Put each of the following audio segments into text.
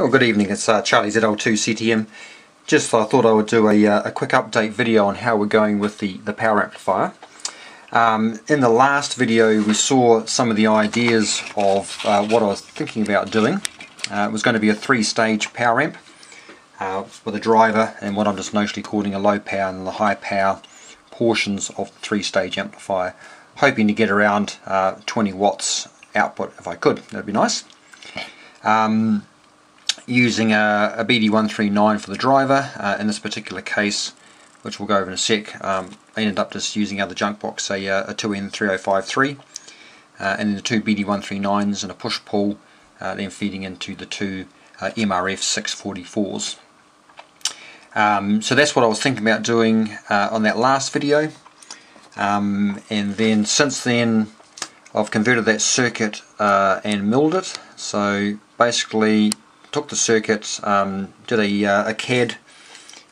Well, good evening, it's uh, Charlie ZL2CTM. Just I thought I would do a, uh, a quick update video on how we're going with the, the power amplifier. Um, in the last video we saw some of the ideas of uh, what I was thinking about doing. Uh, it was going to be a three-stage power amp uh, with a driver and what I'm just notionally calling a low power and the high power portions of the three-stage amplifier. Hoping to get around uh, 20 watts output if I could, that'd be nice. Um, using a, a, BD139 for the driver. Uh, in this particular case, which we'll go over in a sec, um, I ended up just using out the junk box a, uh, a 2N3053 uh, and then the two BD139s and a push-pull, uh, then feeding into the two uh, MRF 644s. Um, so that's what I was thinking about doing on that last video. Um, and then since then I've converted that circuit and milled it. So basically took the circuits, um, did a, uh, a CAD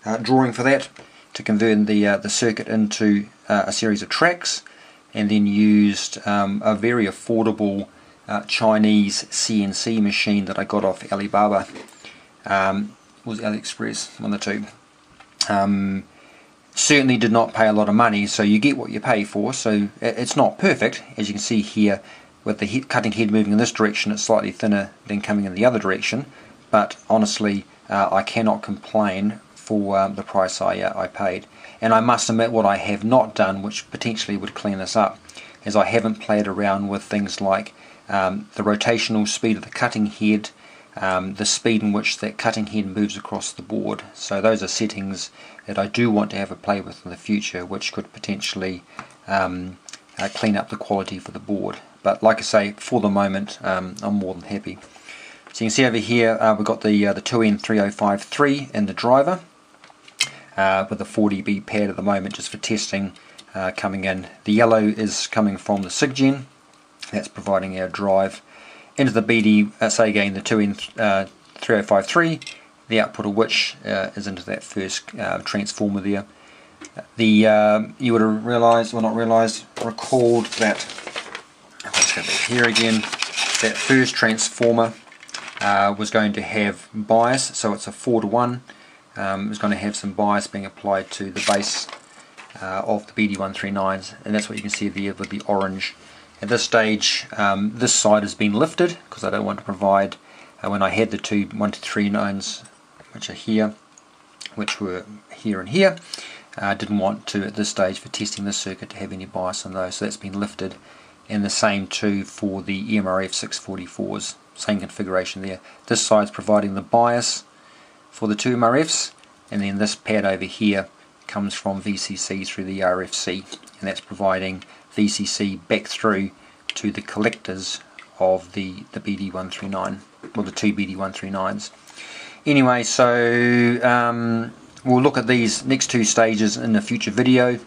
uh, drawing for that to convert the, uh, the circuit into uh, a series of tracks and then used um, a very affordable uh, Chinese CNC machine that I got off Alibaba. Um, was AliExpress, one of the two. Um, certainly did not pay a lot of money so you get what you pay for so it's not perfect as you can see here with the cutting head moving in this direction it's slightly thinner than coming in the other direction but honestly uh, I cannot complain for um, the price I, uh, I paid. And I must admit what I have not done which potentially would clean this up is I haven't played around with things like um, the rotational speed of the cutting head um, the speed in which that cutting head moves across the board. So those are settings that I do want to have a play with in the future which could potentially um, uh, clean up the quality for the board. But like I say for the moment um, I'm more than happy so you can see over here uh, we've got the, uh, the 2N3053 in the driver uh, with a 40B pad at the moment just for testing uh, coming in. The yellow is coming from the SIGGEN, that's providing our drive into the BD, uh, say again the 2N3053, uh, the output of which is into that first transformer there. The um, You would have realised, well not realised, recalled that, let's go back here again, that first transformer uh, was going to have bias, so it's a 4 to 1. Um, it's going to have some bias being applied to the base uh, of the BD139s, and that's what you can see there with the orange. At this stage, um, this side has been lifted because I don't want to provide, uh, when I had the two 139s, which are here, which were here and here, I uh, didn't want to at this stage for testing this circuit to have any bias on those, so that's been lifted. And the same too for the MRF 644s same configuration there. This side's providing the bias for the two MRFs and then this pad over here comes from VCC through the RFC and that's providing VCC back through to the collectors of the, the BD139 or the two BD139s. Anyway, so um, we'll look at these next two stages in a future video.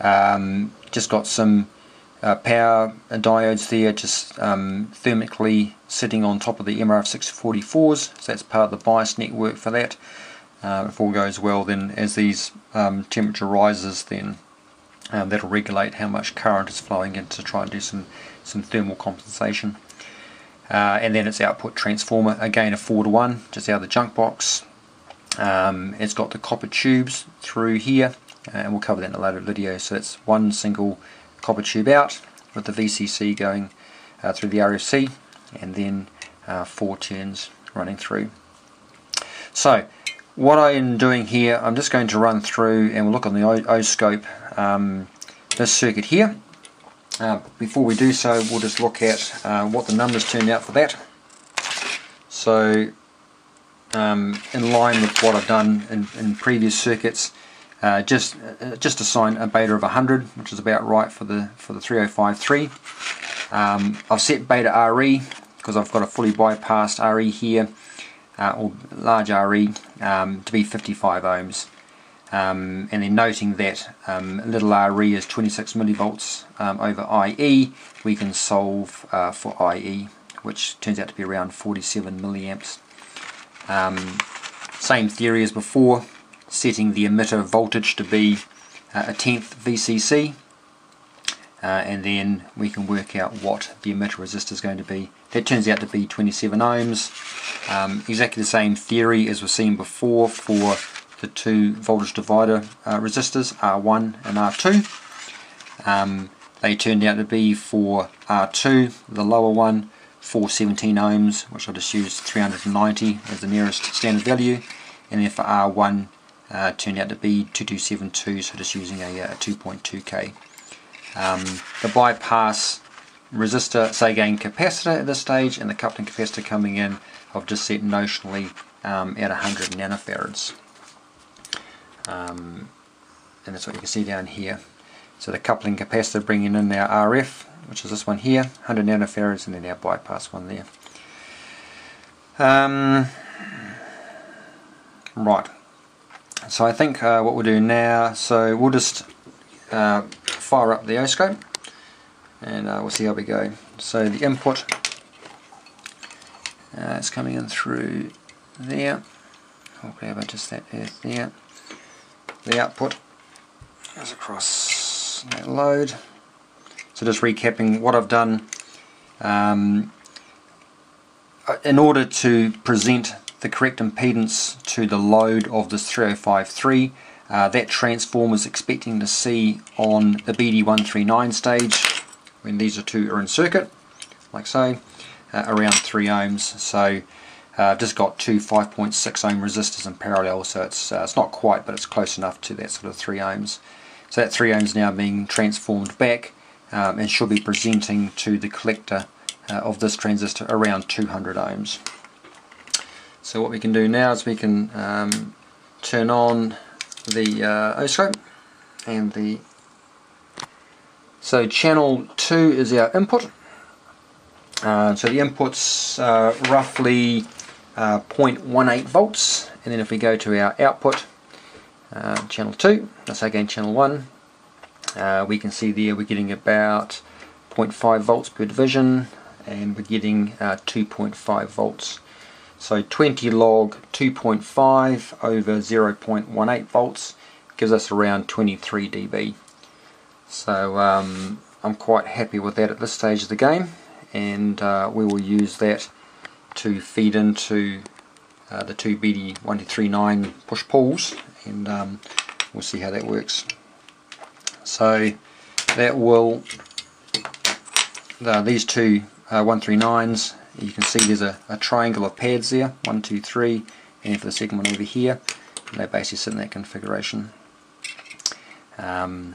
Um, just got some uh, power diodes there just um, thermically sitting on top of the MRF644s so that's part of the bias network for that. Uh, if all goes well then as these um, temperature rises then um, that'll regulate how much current is flowing in to try and do some some thermal compensation. Uh, and then its output transformer. Again a 4 to 1 just out of the junk box. Um, it's got the copper tubes through here and we'll cover that in a later video. So it's one single copper tube out with the VCC going uh, through the RFC and then uh, four turns running through. So what I am doing here, I'm just going to run through and we'll look on the oscope um, this circuit here. Uh, before we do so, we'll just look at uh, what the numbers turned out for that. So um, in line with what I've done in, in previous circuits, uh, just uh, just assign a beta of 100 which is about right for the for the 3053 um, I've set beta RE because I've got a fully bypassed RE here uh, or large RE um, to be 55 ohms. Um, and then noting that um, little RE is 26 millivolts um, over IE we can solve uh, for IE which turns out to be around 47 milliamps. Um, same theory as before setting the emitter voltage to be uh, a tenth VCC uh, and then we can work out what the emitter resistor is going to be that turns out to be 27 ohms. Um, exactly the same theory as we've seen before for the two voltage divider uh, resistors, R1 and R2. Um, they turned out to be for R2, the lower one, 417 ohms, which I'll just use 390 as the nearest standard value, and then for R1 uh, turned out to be 2272, so just using a, a 2.2k. Um, the bypass resistor, say gain capacitor at this stage, and the coupling capacitor coming in, I've just set notionally um, at 100 nanofarads. Um, and that's what you can see down here. So the coupling capacitor bringing in our RF, which is this one here, 100 nanofarads, and then our bypass one there. Um, right. So I think uh, what we'll do now, so we'll just uh, fire up the oscope and uh, we'll see how we go. So the input uh, is coming in through there. I'll grab just that earth there. The output goes across that load. So just recapping what I've done. Um, in order to present the correct impedance to the load of this 3053 uh, that transformer is expecting to see on the BD139 stage when these are two are in circuit like so uh, around 3 ohms. So uh, I've just got two 5.6 ohm resistors in parallel so it's, uh, it's not quite but it's close enough to that sort of 3 ohms. So that 3 ohms now being transformed back um, and should be presenting to the collector uh, of this transistor around 200 ohms so what we can do now is we can um, turn on the uh, and the so channel 2 is our input. Uh, so the inputs are roughly uh, 0.18 volts. And then if we go to our output uh, channel 2 let's say again channel 1 uh, we can see there we're getting about 0.5 volts per division and we're getting uh, 2.5 volts so 20 log 2.5 over 0.18 volts gives us around 23 dB. So um, I'm quite happy with that at this stage of the game and uh, we will use that to feed into uh, the two BD139 push pulls and um, we'll see how that works. So that will, uh, these two uh, 139s you can see there's a, a, triangle of pads there, one, two, three, and for the second one over here, they basically sit in that configuration. Um,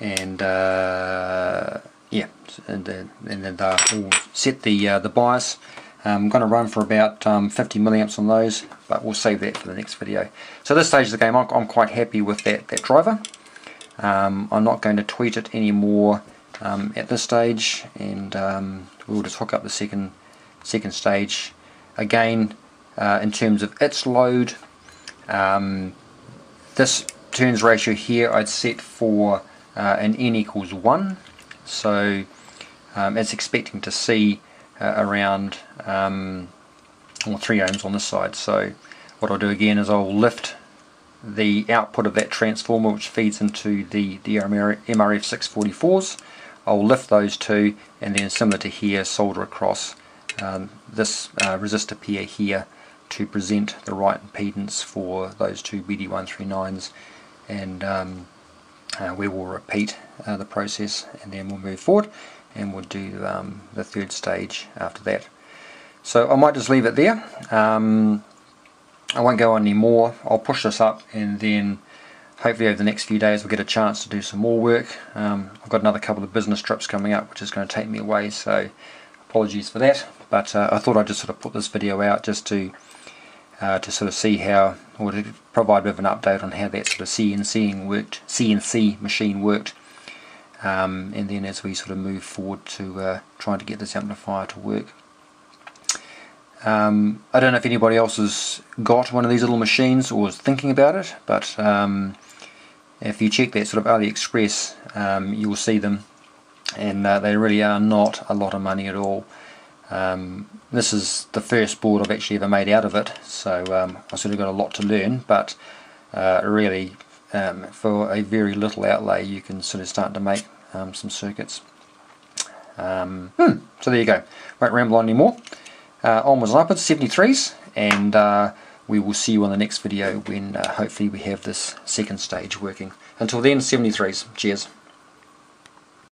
and uh, yeah, and, uh, and then they'll set the uh, the bias. I'm going to run for about um, 50 milliamps on those, but we'll save that for the next video. So this stage of the game, I'm, I'm quite happy with that that driver. Um, I'm not going to tweet it anymore um, at this stage, and um, we'll just hook up the second second stage. Again uh, in terms of its load um, this turns ratio here I'd set for uh, an n equals 1 so um, it's expecting to see uh, around um, or 3 ohms on this side. So what I'll do again is I'll lift the output of that transformer which feeds into the, the MRF 644s I'll lift those two and then similar to here solder across um, this uh, resistor pair here to present the right impedance for those two BD139s and um, uh, we will repeat uh, the process and then we'll move forward and we'll do um, the third stage after that. So I might just leave it there. Um, I won't go on any more. I'll push this up and then hopefully over the next few days we'll get a chance to do some more work. Um, I've got another couple of business trips coming up which is going to take me away so apologies for that but uh, I thought I'd just sort of put this video out just to uh, to sort of see how or to provide a bit of an update on how that sort of CNC worked CNC machine worked um, and then as we sort of move forward to uh, trying to get this amplifier to work. Um, I don't know if anybody else has got one of these little machines or is thinking about it, but um, if you check that sort of AliExpress um, you will see them and uh, they really are not a lot of money at all. Um, this is the first board I've actually ever made out of it so um, I've sort of got a lot to learn but uh, really um, for a very little outlay you can sort of start to make um, some circuits. Um, hmm, so there you go. Won't ramble on anymore. Uh, onwards and upwards, 73s, and uh, we will see you on the next video when uh, hopefully we have this second stage working. Until then, 73s. Cheers.